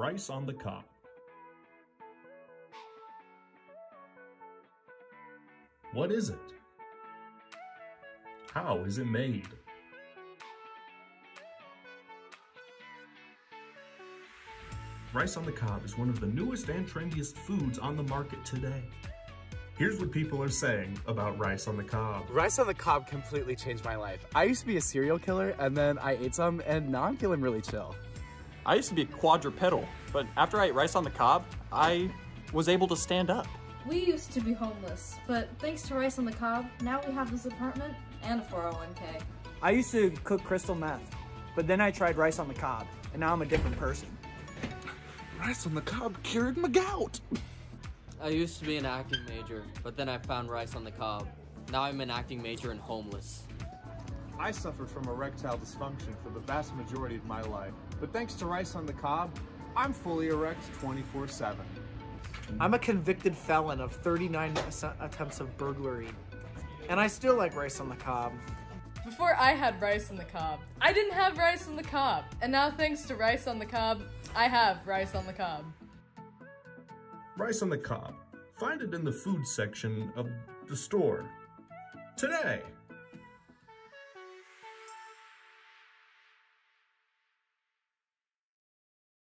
rice on the cob. What is it? How is it made? Rice on the cob is one of the newest and trendiest foods on the market today. Here's what people are saying about rice on the cob. Rice on the cob completely changed my life. I used to be a serial killer and then I ate some and now I'm feeling really chill. I used to be quadrupedal, but after I ate rice on the cob, I was able to stand up. We used to be homeless, but thanks to Rice on the Cob, now we have this apartment and a 401k. I used to cook crystal meth, but then I tried rice on the cob, and now I'm a different person. Rice on the cob cured my gout. I used to be an acting major, but then I found rice on the cob. Now I'm an acting major and homeless. I suffered from erectile dysfunction for the vast majority of my life, but thanks to rice on the cob, I'm fully erect 24 7. I'm a convicted felon of 39 attempts of burglary, and I still like rice on the cob. Before I had rice on the cob, I didn't have rice on the cob, and now thanks to rice on the cob, I have rice on the cob. Rice on the cob. Find it in the food section of the store today.